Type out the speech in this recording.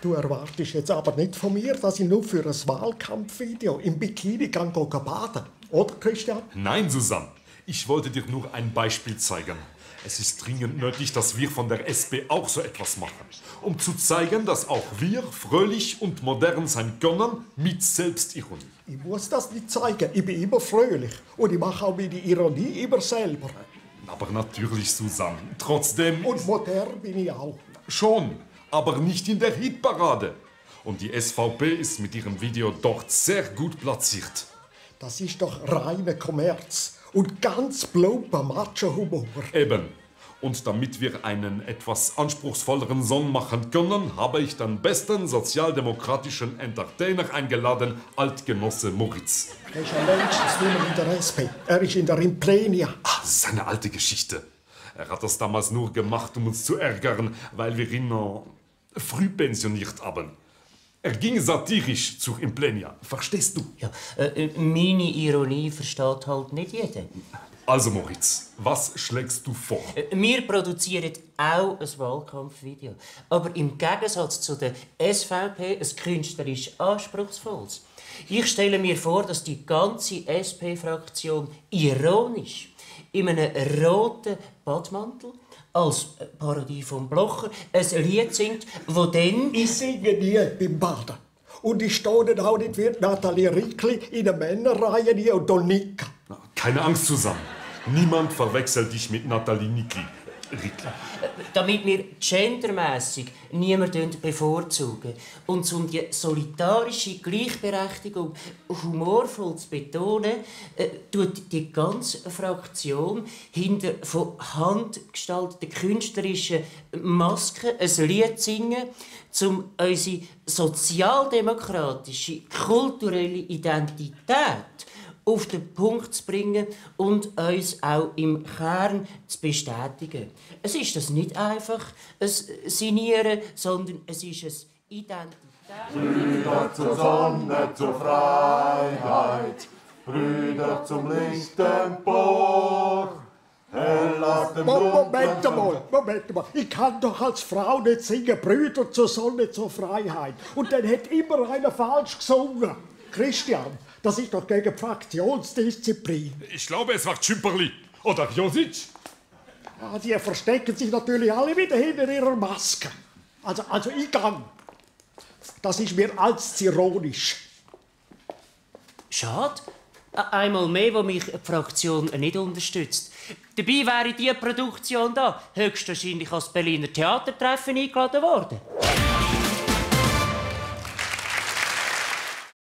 Du erwartest jetzt aber nicht von mir, dass ich nur für ein Wahlkampfvideo im Bikini kann baden Oder, Christian? Nein, Susanne. Ich wollte dir nur ein Beispiel zeigen. Es ist dringend nötig, dass wir von der SP auch so etwas machen, um zu zeigen, dass auch wir fröhlich und modern sein können mit Selbstironie. Ich muss das nicht zeigen. Ich bin immer fröhlich und ich mache auch meine Ironie immer selber. Aber natürlich, Susanne. Trotzdem. Und modern bin ich auch. Schon, aber nicht in der Hitparade. Und die SVP ist mit ihrem Video dort sehr gut platziert. Das ist doch reiner Kommerz und ganz plumper Macho-Humor. Eben. Und damit wir einen etwas anspruchsvolleren Song machen können, habe ich den besten sozialdemokratischen Entertainer eingeladen, Altgenosse Moritz. Er ist ja längstens nicht mehr in der SP. Er ist in der Implenia. Ah, das ist eine alte Geschichte. Er hat das damals nur gemacht, um uns zu ärgern, weil wir ihn noch früh pensioniert haben. Er ging satirisch zur Implenia. Verstehst du? Ja, äh, meine Ironie versteht halt nicht jeder. Also Moritz, was schlägst du vor? Äh, wir produzieren auch ein Wahlkampfvideo. Aber im Gegensatz zu der SVP ein künstlerisch anspruchsvolles. Ich stelle mir vor, dass die ganze SP-Fraktion ironisch in einem roten Badmantel als Parodie vom Blocher ein Lied singt, wo dann... Ich singe nie beim Baden. Und ich stehe dann auch nicht wie Nathalie Rickli in der Männerreihe nie und Donika. Keine Angst zusammen. Niemand verwechselt dich mit Nathalie Nickli. Rickli. Damit wir gendermässig niemanden bevorzugen und um die solidarische Gleichberechtigung humorvoll zu betonen, äh, tut die ganze Fraktion hinter von Hand gestalteten künstlerischen Masken ein Lied singen, um unsere sozialdemokratische kulturelle Identität auf den Punkt zu bringen und uns auch im Kern zu bestätigen. Es ist das nicht einfach ein Sinieren, sondern es ist ein Identität. Brüder zur Sonne, zur Freiheit, Brüder zum lichten Empor. Moment mal, Moment mal. Ich kann doch als Frau nicht singen, Brüder zur Sonne, zur Freiheit. Und dann hat immer einer falsch gesungen. Christian, das ist doch gegen Fraktionsdisziplin. Ich glaube, es war Schümperli. Oder Josic. Ja, die verstecken sich natürlich alle wieder hinter ihrer Maske. Also, also ich gang. Das ist mir als ironisch. Schade. Einmal mehr, wo mich die Fraktion nicht unterstützt. Dabei wäre diese Produktion da höchstwahrscheinlich als Berliner Theatertreffen eingeladen worden.